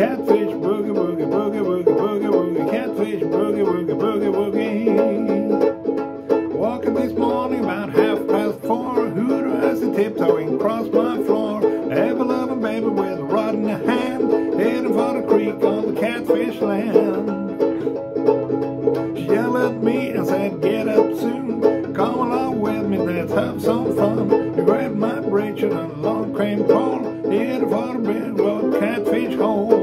Catfish boogie woogie boogie woogie boogie woogie. Catfish boogie woogie boogie woogie. Walking this morning about half past four. Hooter as a tiptoeing across my floor. A loving baby with a rod in her hand. Heading for the creek on the catfish land. She yelled at me and said, get up soon. Come along with me, let's have some fun. He grabbed my bracelet and a long cream pole. Headed for the big road catfish hole.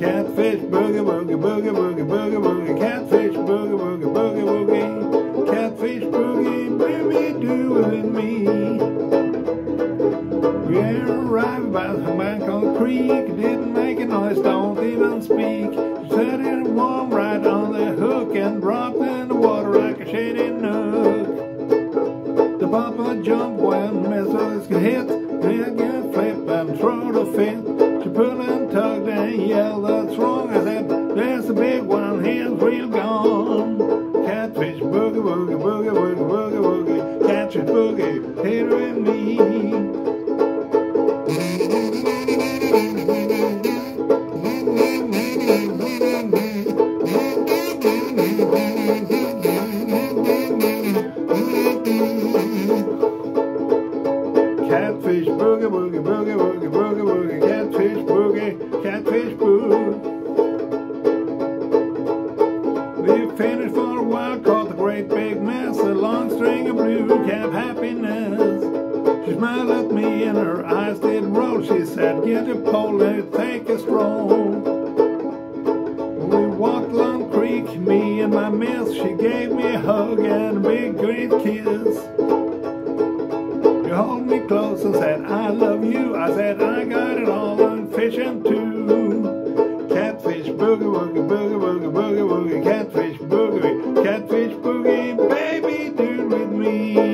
Catfish boogie woogie boogie woogie boogie woogie. Catfish boogie woogie boogie woogie. Catfish boogie, baby, do it with me. We arrived by the the creek. Didn't make a noise, don't even speak. Set it warm right on the hook and dropped in the water like a shady nook. The papa jumped when missiles hit. Then tugged and yelled, that's wrong. I said, there's a big one, he's real gone. Catfish boogie woogie boogie woogie boogie woogie. Catfish boogie, her and me. Catfish boogie boogie boogie woogie catfish boogie We finished for a while, caught the great big mess, a long string of blue cap happiness. She smiled at me and her eyes did roll. She said, "Get a pole, let's take a stroll." We walked along creek, me and my miss. She gave me a hug and a big great kiss. Held me close and said, I love you. I said, I got it all on fishing too. Boogie boogie woogie boogie woogie. Catfish boogie, catfish boogie, baby, do it with me.